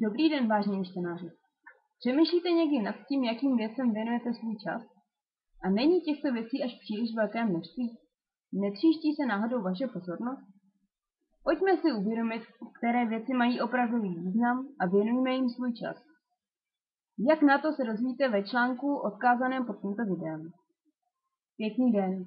Dobrý den, vážení čtenáři. Přemýšlíte někdy nad tím, jakým věcem věnujete svůj čas? A není těchto věcí až příliš velké množství? Netříští se náhodou vaše pozornost? Pojďme si uvědomit, které věci mají opravdový význam a věnujme jim svůj čas. Jak na to se dozvíte ve článku odkázaném pod tímto videem. Pěkný den.